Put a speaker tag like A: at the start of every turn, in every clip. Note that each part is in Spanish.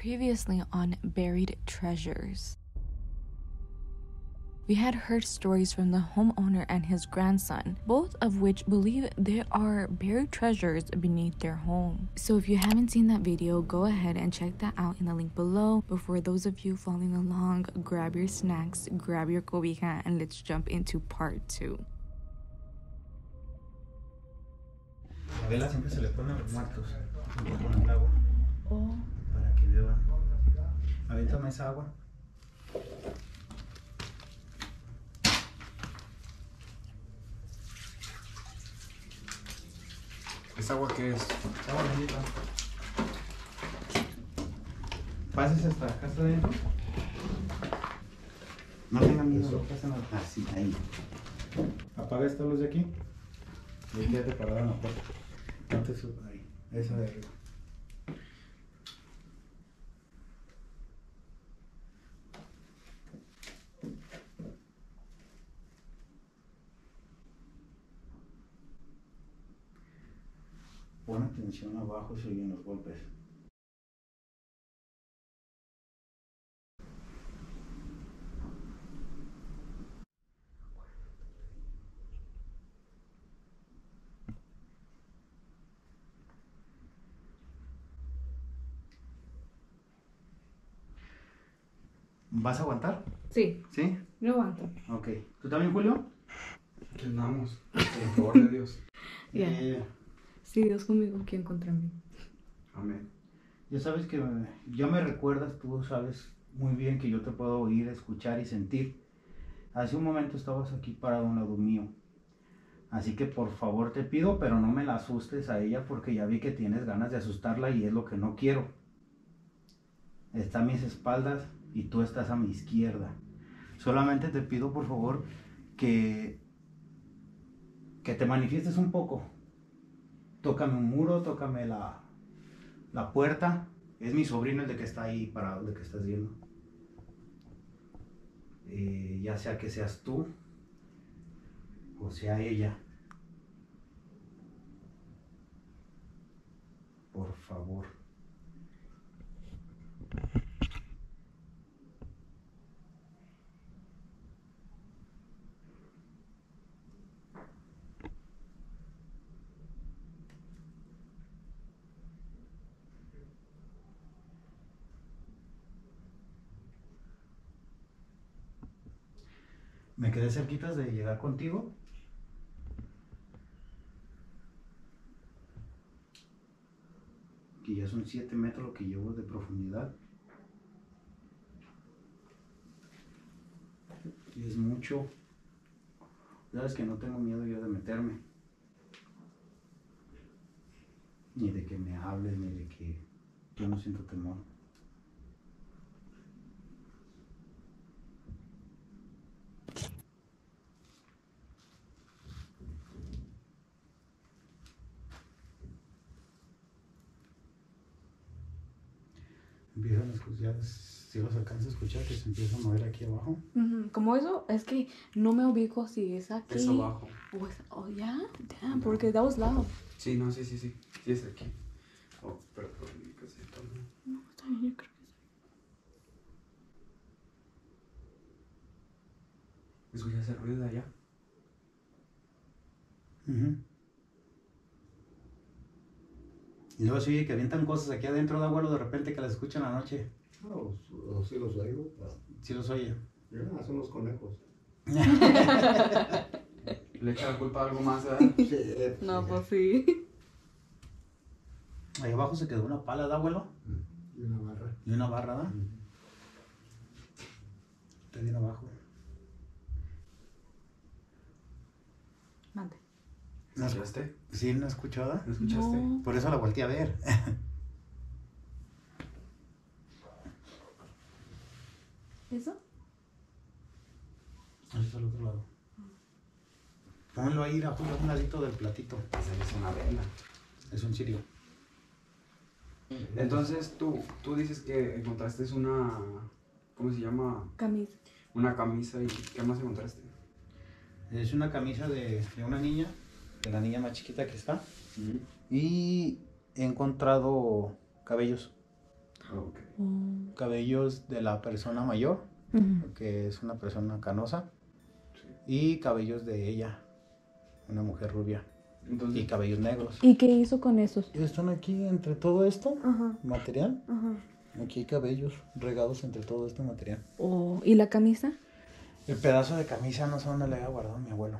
A: Previously on Buried Treasures. We had heard stories from the homeowner and his grandson, both of which believe there are buried treasures beneath their home. So if you haven't seen that video, go ahead and check that out in the link below. But for those of you following along, grab your snacks, grab your cobija, and let's jump into part two.
B: La vela siempre se le pone a los muertos, junto agua, que beban. Aviéntame esa agua.
C: ¿Esa agua qué es?
B: Agua bendita. Pases hasta acá hasta adentro. No tengan miedo, no pasa nada. Así, ahí. Apaga esta luz de aquí. Y quédate parado en la puerta. No te subas ahí. Esa de arriba. Atención abajo si oyen los golpes. ¿Vas a aguantar?
A: Sí,
B: ¿Sí?
A: yo aguanto.
B: Ok. ¿Tú también, Julio?
C: Andamos, por favor de Dios.
A: Ya.
B: Eh,
A: Si Dios conmigo, ¿quién contra mí?
C: Amén.
B: Ya sabes que ya me recuerdas, tú sabes muy bien que yo te puedo oír, escuchar y sentir. Hace un momento estabas aquí parado a un lado mío. Así que por favor te pido, pero no me la asustes a ella porque ya vi que tienes ganas de asustarla y es lo que no quiero. Está a mis espaldas y tú estás a mi izquierda. Solamente te pido por favor que que te manifiestes un poco. Tócame un muro, tócame la, la puerta. Es mi sobrino el de que está ahí parado, el de que estás viendo. Eh, ya sea que seas tú o sea ella. Por favor. Me quedé cerquitas de llegar contigo. Que ya son 7 metros lo que llevo de profundidad. Y es mucho. Sabes que no tengo miedo yo de meterme. Ni de que me hables, ni de que yo no siento temor. Empiezan a escuchar, si los alcanzo a escuchar, que se empieza a mover aquí abajo.
A: Como eso, es que no me ubico si es aquí.
C: Es abajo.
A: O es, oh, yeah, damn, porque that was loud.
C: Sí, no, sí, sí, sí. Sí es aquí. Oh, perdón, mi caseta, ¿no?
A: No, está bien, yo creo que
C: ¿Escuchas el ruido de allá?
B: Ujú. Y luego se oye que avientan cosas aquí adentro de abuelo de repente que las escuchan la noche.
D: No, o sí los oigo, pero
B: Sí los oye.
D: ya, son los conejos.
C: ¿Le echa la culpa a algo más? ¿verdad?
D: Sí, eh,
A: No, pues sí.
B: Ahí abajo se quedó una pala de abuelo
D: Y una barra.
B: y una barra, ¿verdad? Está bien abajo.
A: Mande.
B: ¿No escu-
C: ¿Escuchaste?
B: Sí, no escuchó, ¿verdad?
C: ¿No escuchaste?
A: No.
B: Por eso la volteé a ver.
A: ¿Eso?
B: Eso es al otro lado. Ponlo ahí, a un ladito del platito.
C: Es una vela.
B: Es un cirio.
C: Entonces, tú, tú dices que encontraste una... ¿Cómo se llama?
A: Camisa.
C: Una camisa y ¿qué más encontraste?
B: Es una camisa de, de una niña, de la niña más chiquita que está. Y he encontrado cabellos.
C: Ah, ok.
A: Oh.
B: cabellos de la persona mayor, que es una persona canosa,
C: Sí.
B: y cabellos de ella, una mujer rubia, y cabellos negros.
A: ¿Y qué hizo con esos?
B: Están aquí entre todo esto
A: Ajá,
B: material.
A: ajá.
B: Aquí hay cabellos regados entre todo este material.
A: Oh, ¿Y la camisa?
B: El pedazo de camisa no sé dónde le había guardado mi abuelo.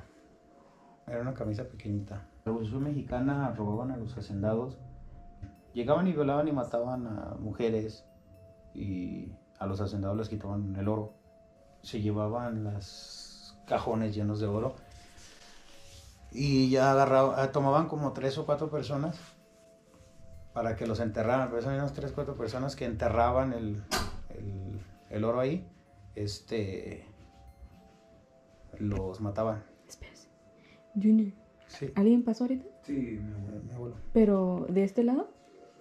B: Era una camisa pequeñita. La Revolución Mexicana robaban a los hacendados. Llegaban y violaban y mataban a mujeres. Y a los hacendados les quitaban el oro. Se llevaban los cajones llenos de oro. Y ya agarraban, tomaban como tres o cuatro personas para que los enterraran. Pero esas mismas tres o cuatro personas que enterraban el, el- el oro ahí, este, los mataban.
A: Espérese. Junior,
B: Sí.
A: ¿alguien pasó ahorita?
C: sí, mi abuelo.
B: Mi abuelo.
A: ¿Pero de este lado?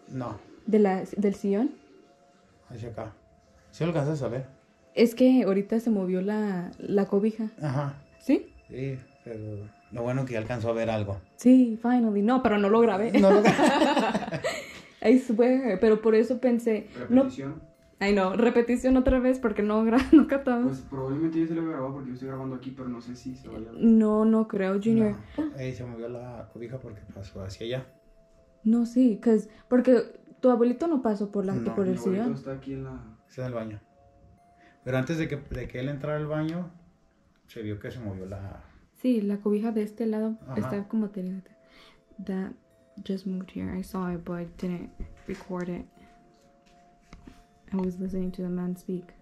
B: No,
A: ¿De la, ¿Del sillón?
B: hacia acá. ¿Sí lo alcanzas a ver?
A: Es que ahorita se movió la, la cobija.
B: Ajá.
A: ¿Sí?
B: Sí, pero lo bueno que alcanzó a ver algo.
A: Sí, finally. No, pero no lo grabé.
B: No lo
A: I swear. Pero por eso pensé. No,
C: Repetición.
A: ay no, repetición otra vez porque no, no captaba.
C: Pues probablemente yo se lo a grabar porque yo estoy grabando aquí, pero no sé si se vaya a ver.
A: No, no creo, Junior.
B: No, ahí se movió la cobija porque pasó hacia allá.
A: No, sí, porque tu abuelito no pasó por, la,
B: No,
A: por
C: Mi
A: el
C: abuelito
A: sillón.
C: está aquí en la...
B: Está en el baño. Pero antes de que, de que él entrara al baño, se vio que se movió la...
A: Sí, la cobija de este lado
B: Ajá.
A: está como te That just moved here. I saw it, but I didn't record it. I was listening to the man speak.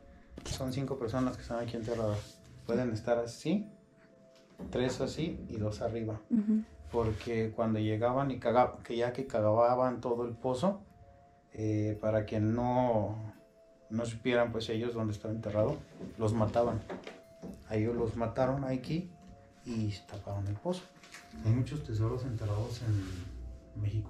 B: Son cinco personas que están aquí enterradas. Pueden estar así, tres así y dos arriba.
A: Ujú.
B: porque cuando llegaban y cagaban, que ya que cagaban todo el pozo, eh, para que no, no supieran pues ellos dónde estaba enterrado, los mataban. A ellos los mataron aquí y taparon el pozo. Hay muchos tesoros enterrados en México.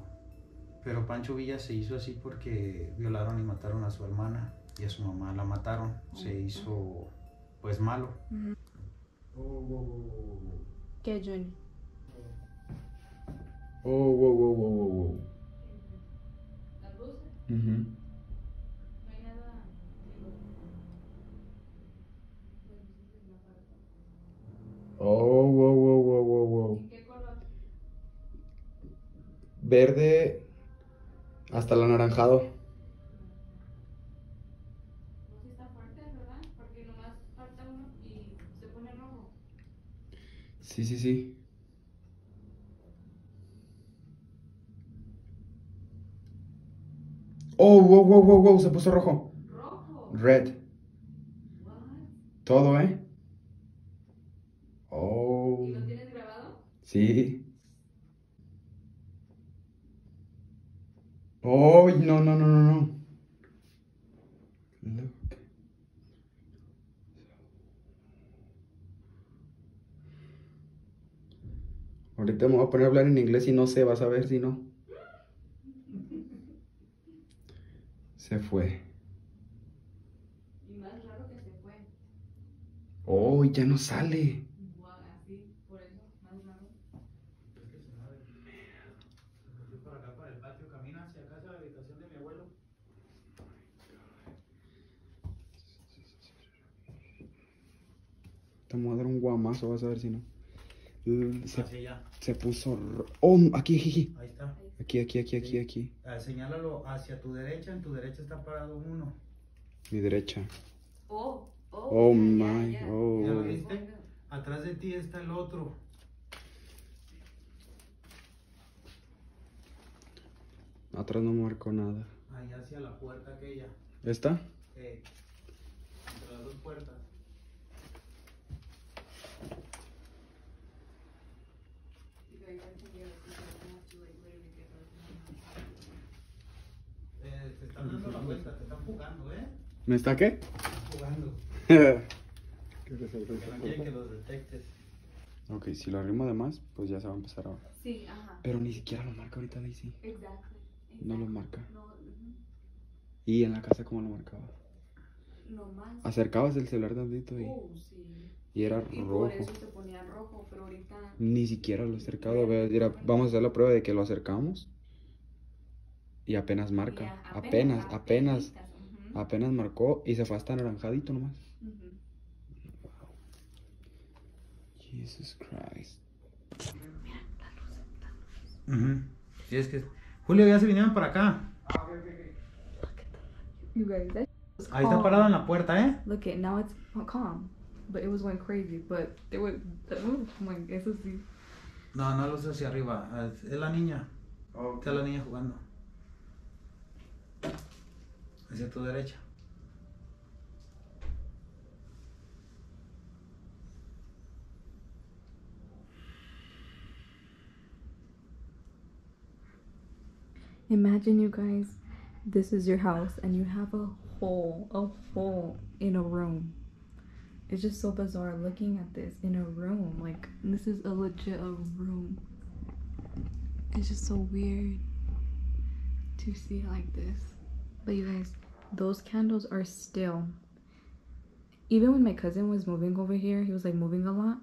B: Pero Pancho Villa se hizo así porque violaron y mataron a su hermana y a su mamá la mataron. Se hizo pues malo.
D: Oh, oh, oh, oh.
A: ¿Qué, Junior?
C: Oh, wow, wow, wow, wow, wow. Ujú. Oh, wow, wow, wow, wow, wow. Verde hasta el anaranjado. Sí, sí, sí. Oh, wow, wow, wow, wow, se puso rojo. Red. Todo, ¿eh? Oh.
A: tienes grabado?
C: Sí. Oh, no, no, no, no, no. Look. Ahorita me voy a poner a hablar en inglés y no sé, vas a ver si no. Se fue.
A: Y más raro que se fue.
C: Oh, ya no sale.
A: Así, por eso, más raro.
B: Por acá para el patio, camina hacia acá, hacia la habitación de mi abuelo.
C: Te voy a dar un guamazo, vas a ver si no. Se, se puso... Oh, aquí, aquí,
B: Ahí está.
C: aquí, aquí, aquí, aquí, aquí.
B: Ah, señálalo hacia tu derecha, en tu derecha está parado uno.
C: Mi derecha.
A: Oh, oh.
C: Oh, my,
A: ya, ya.
C: oh.
B: ¿Ya lo viste? Atrás de ti está el otro.
C: Atrás no marcó nada.
B: Ahí hacia la puerta aquella.
C: ¿Esta?
B: Eh, entre las dos puertas. Eh, te están dando la vuelta, te están jugando, ¿eh?
C: ¿Me está qué?
B: Están jugando.
C: ok,
B: Que que los detectes.
C: si lo arrimo de más, pues ya se va a empezar a...
A: Sí, ajá.
C: Pero ni siquiera lo marca ahorita Daisy.
A: Exacto.
C: No lo marca.
A: No, ujú.
C: ¿Y en la casa cómo lo marcaba?
A: no más.
C: Acercabas el celular tantito y,
A: Oh, sí.
C: y era
A: Y por
C: rojo.
A: eso se ponía rojo, pero ahorita.
C: Ni siquiera lo he acercado. a ver, mira, vamos a hacer la prueba de que lo acercamos. Y apenas marca.
A: Ya,
C: apenas, apenas,
A: apenitas, ujú.
C: apenas marcó y se fue hasta naranjadito nomás.
A: Ujú.
C: Jesus Christ.
B: Ujú. Sí, es que. Julio, ya se vinieron para acá.
A: You guys, that was
B: Ahí está parado en la puerta, ¿eh?
A: Look at now it's calm, but it was going crazy. But it was, oh my, eso sí.
B: No, no lo sé hacia arriba. Es la niña.
C: Oh,
B: Está la niña jugando. Hacia tu derecha.
A: Imagine you guys, this is your house and you have a hole, a hole in a room. It's just so bizarre looking at this in a room. Like this is a legit a room. It's just so weird to see it like this. But you guys, those candles are still. Even when my cousin was moving over here, he was like moving a lot.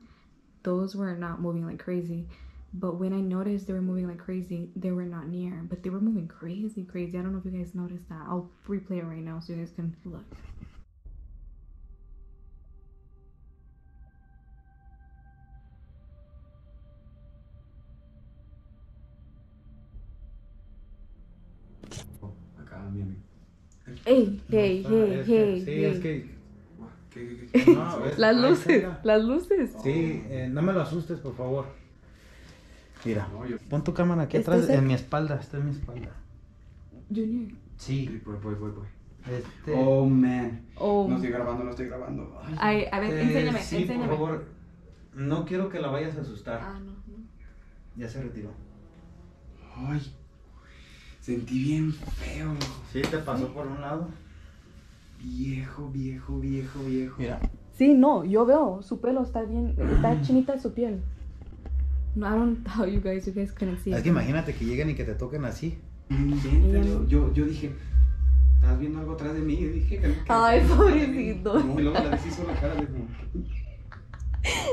A: Those were not moving like crazy. But when I noticed they were moving like crazy, they were not near. But they were moving crazy, crazy. I don't know if you guys noticed that. I'll replay it right now so you guys can look.
C: Amigo.
A: Hey, hey,
B: No,
A: hey,
B: es que-
A: hey,
B: Sí, es que.
C: ¿Qué, qué, qué?
B: No, es-
A: Las luces, las luces.
B: Sí, eh, no me lo asustes, por favor. Mira,
C: No, yo.
B: pon tu cámara aquí
A: ¿Estás
B: atrás, en mi espalda, está en mi espalda.
A: Junior.
B: Sí,
C: Voy, voy, voy, voy.
B: este.
C: Oh, man.
A: Oh.
C: No estoy grabando, no estoy grabando. Ay.
A: Ay, a ver,
B: eh,
A: enséñame,
B: sí,
A: enséñame.
B: por favor. No quiero que la vayas a asustar.
A: Ah, no, no.
B: Ya se retiró.
C: Ay. Sentí bien feo.
B: Sí, te pasó por un lado.
C: Viejo, viejo, viejo, viejo.
B: Mira,
A: Sí, no, yo veo, su pelo está bien, está chinita su piel. No, I don't how you guys, you guys couldn't see
B: es que imagínate que lleguen y que te toquen así.
C: Invéntalo. Yo, yo dije, ¿estás viendo algo atrás de mí? Y dije, que-
A: Ay,
C: que-
A: pobrecito.
C: No, y luego la deshizo la cara de como.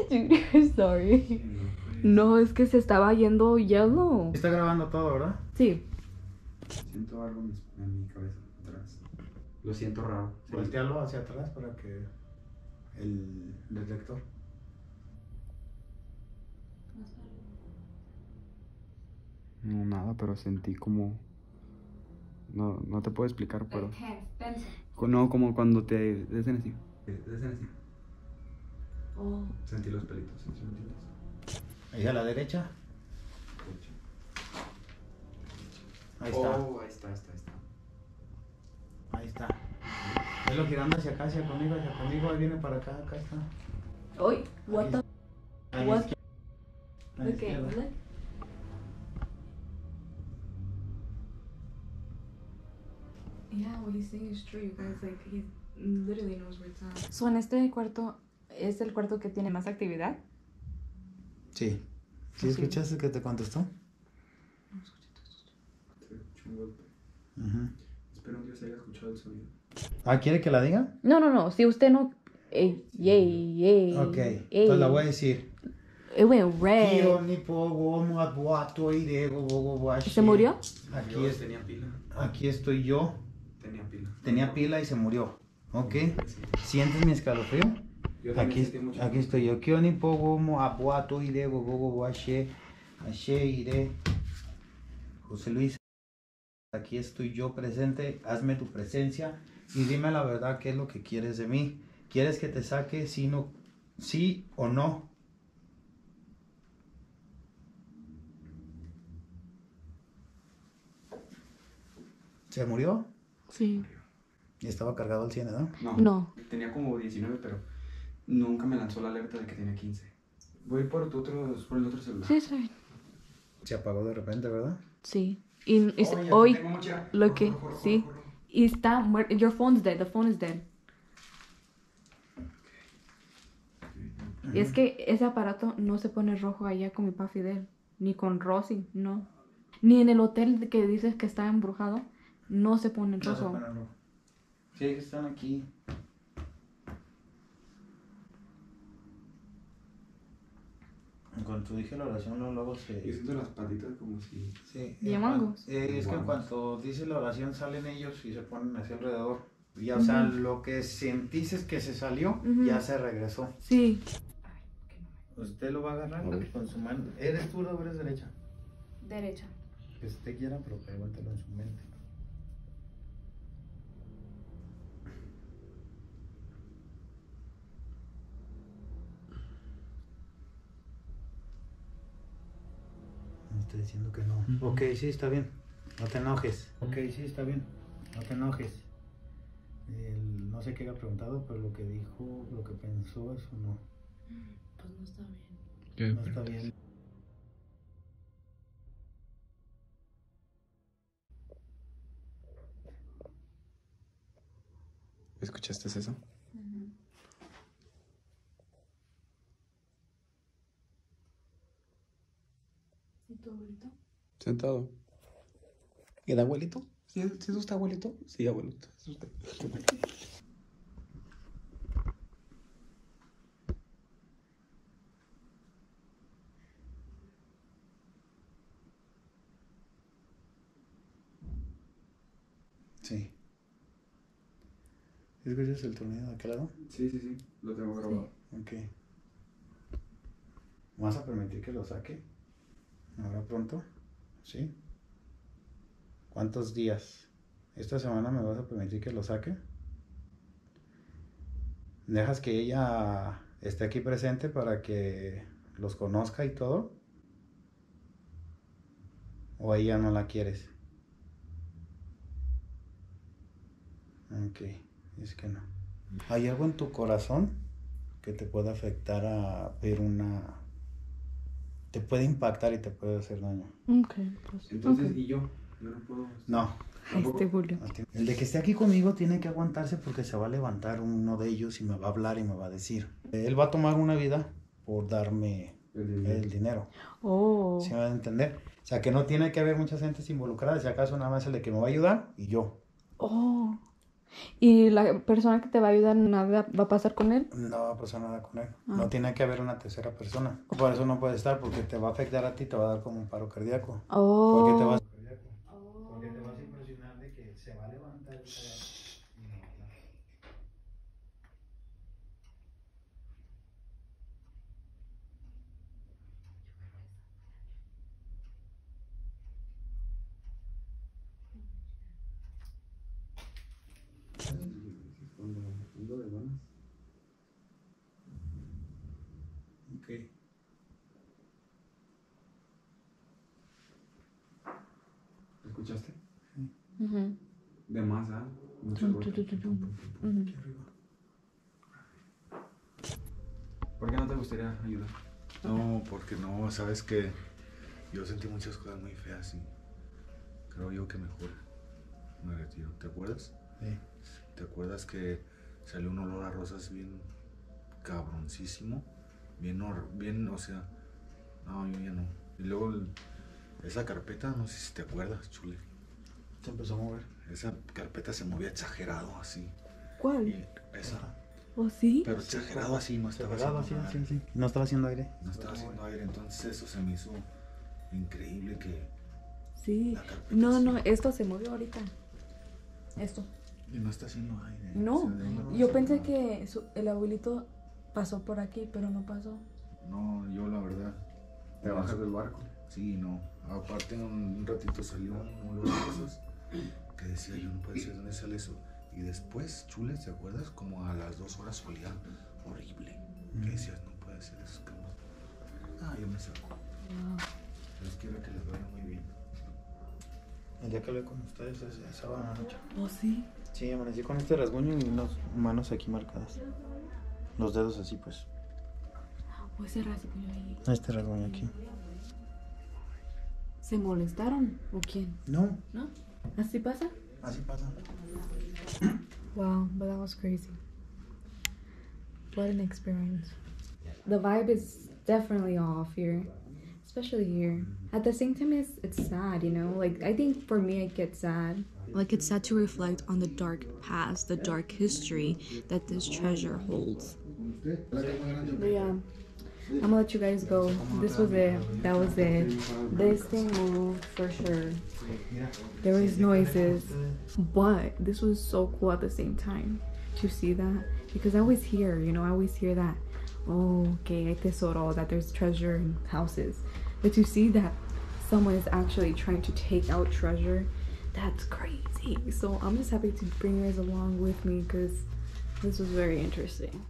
A: Junior, sorry.
C: pues,
A: No, es que se estaba yendo yellow.
B: Está grabando todo, ¿verdad?
A: Sí.
C: Siento algo en mi, cabeza atrás. Lo siento raro. Sí.
B: Voltealo hacia atrás para que el detector.
C: No, nada, pero sentí como. No, no te puedo explicar, pero. No, como cuando te desen así. Desen así.
A: Oh.
C: Sentí los pelitos, sentí los pelitos.
B: Ahí a la derecha. Ahí está.
C: Oh, ahí está, ahí está, ahí está.
B: Ahí está. Velo girando hacia acá, hacia conmigo, hacia conmigo. Ahí viene para acá, acá está.
A: Oy, what the What? Yeah, what he's saying is true, you guys. Like he literally knows where it's at. So en este cuarto es el cuarto que tiene más actividad.
B: Sí. ¿Sí
A: Ok.
B: escuchaste que te contestó?
C: Un golpe.
B: Ujú.
C: Espero que se haya escuchado el sonido.
B: Ah, ¿quiere que la diga?
A: No, no, no. Si usted no. Ey, yay, yay.
B: Ok.
A: ey.
B: Entonces la voy a decir.
A: It went red. ¿Se murió?
B: Aquí,
C: Yo
B: es,
C: tenía pila.
B: aquí estoy yo.
C: Tenía pila.
B: Tenía pila y se murió. ¿Ok?
C: Sí.
B: ¿Sientes mi escalofrío? Aquí, aquí estoy yo. Kio ni po gomo abuato irego gogo guashi. Ashe iré. José Luis. Aquí estoy yo presente. Hazme tu presencia y dime la verdad qué es lo que quieres de mí. ¿Quieres que te saque sí, no, sí o no? ¿Se murió?
A: Sí.
B: Y estaba cargado al 100, ¿no?
C: No.
A: No.
C: Tenía como 19, pero nunca me lanzó la alerta de que tenía 15. Voy por, tu otro, por el otro celular.
A: Sí, está bien.
B: Se apagó de repente, ¿verdad?
A: Sí. Y, y
C: Oye,
A: hoy.
C: mucha-
A: lo que- sí. Y está muerto. Your phone's dead. The phone is dead. Y es que ese aparato no se pone rojo allá con mi pa Fidel. Ni con Rosy, no. Ni en el hotel que dices que está embrujado, no se pone
B: No se
A: rojo.
B: ponen rojo. Sí, están aquí. Cuanto dije la oración, luego, luego se...
C: Yo siento las patitas como si...
B: Sí,
A: ¿Y
B: en
A: mangos?
B: cuan- eh, es que en cuanto dice la oración salen ellos y se ponen hacia alrededor. Y, o sea, lo que sentís es que se salió, ya se regresó.
A: Sí.
B: Usted lo va a agarrar
C: A ver.
B: con su mano. ¿Eres zurda o eres derecha?
A: Derecha.
B: Que usted quiera, pero pregúntelo en su mente. Diciendo que no. Ok, sí, está bien. No te enojes. Ok, sí, está bien. No te enojes. El- no sé qué había preguntado, pero lo que dijo, lo que pensó, eso no.
A: Pues no está bien.
C: ¿Qué?
B: No está bien.
C: ¿Escuchaste eso?
A: ¿Y tu abuelito?
C: Sentado. ¿Y el abuelito? ¿Sí, ¿sí es usted abuelito? Sí, abuelito. Es usted.
B: Sí. ¿Escuchas el tornillo de aquel lado?
C: Sí, sí, sí. Lo tengo grabado.
B: Ok. ¿Me ¿Vas a permitir que lo saque? ¿Ahora pronto? ¿Sí? ¿Cuántos días? ¿Esta semana me vas a permitir que lo saque? ¿Dejas que ella esté aquí presente para que los conozca y todo? ¿O ella no la quieres? Ok, es que no. ¿Hay algo en tu corazón que te pueda afectar a ver una... te puede impactar y te puede hacer daño?
A: Ok, pues.
C: Entonces. ¿y yo? Yo no puedo.
B: No.
A: Este Julio.
B: El de que esté aquí conmigo tiene que aguantarse porque se va a levantar uno de ellos y me va a hablar y me va a decir. Él va a tomar una vida por darme
C: El dinero.
B: el dinero.
A: Oh.
B: ¿Sí me van a entender? O sea, que no tiene que haber muchas gentes involucradas. Si acaso nada más el de que me va a ayudar y yo.
A: Oh. ¿Y la persona que te va a ayudar nada va a pasar con él?
B: No va a pasar nada con él.
A: Ah.
B: No tiene que haber una tercera persona. Por eso no puede estar porque te va a afectar a ti, te va a dar como un paro cardíaco.
A: Oh.
B: Porque te vas, porque te vas a impresionar de que se va a levantar. y se va a- y no va a hablar.
C: Cuando ando de buenas.
B: Ok.
C: ¿Escuchaste?
A: Ujú.
C: De más, ¿ah? Mucho
A: Tum, tum, tum.
C: ¿Por qué no te gustaría ayudar?
E: No, porque no, sabes que yo sentí muchas cosas muy feas y creo yo que mejor me retiro. ¿Te acuerdas?
B: Sí.
E: ¿Te acuerdas que salió un olor a rosas bien cabroncísimo? Bien, bien, o sea, no, yo ya no. Y luego el- esa carpeta, no sé si te acuerdas, chule.
B: Se empezó a mover.
E: Esa carpeta se movía exagerado así.
A: ¿Cuál?
E: Y esa,
A: ¿Oh, sí?
E: pero exagerado así, no estaba
B: Separado,
E: haciendo
B: sí,
E: nada.
B: sí, sí. No estaba haciendo aire.
E: No estaba haciendo aire, entonces eso se me hizo increíble que
A: Sí.
E: la carpeta
A: No,
E: sí-
A: no, esto se movió ahorita. Esto.
E: Y no está haciendo aire.
A: No,
E: o sea,
A: yo pensé
E: nada.
A: que su- el abuelito pasó por aquí, pero no pasó.
E: No, yo la verdad.
C: ¿Te bajas del barco?
E: Sí, no. Aparte, un, un ratito salió un olor de cosas que decía yo, no puede ser, ¿dónde sale eso? Y después, chules, ¿te acuerdas? Como a las dos horas olía horrible. Que decías, no puede ser eso. que no". Ah, yo me saco. Dios quiera que les vaya muy bien.
B: El día que hablé con ustedes es es sábado en la noche.
A: ¿Oh, sí?
B: Sí, amanecí con este rasguño y unas manos aquí marcadas. Los dedos así, pues.
A: Ah, ¿O ese rasguño ahí?
B: Este rasguño aquí.
A: ¿Se molestaron? ¿O quién?
B: No,
A: ¿No? ¿Así pasa?
B: así pasa.
A: Wow, but that was crazy. What an experience. The vibe is definitely off here, especially here. At the same time, it's it's sad, you know. Like I think for me, I get sad. Like it's sad to reflect on the dark past, the dark history that this treasure holds. Yeah, I'm gonna let you guys go. This was it. That was it. This thing moved for sure. There was noises, but this was so cool at the same time to see that because I always hear, you know, I always hear that. Oh, okay, hay tesoro, that there's treasure in houses. But to see that someone is actually trying to take out treasure, that's crazy. So I'm just happy to bring you guys along with me because this was very interesting.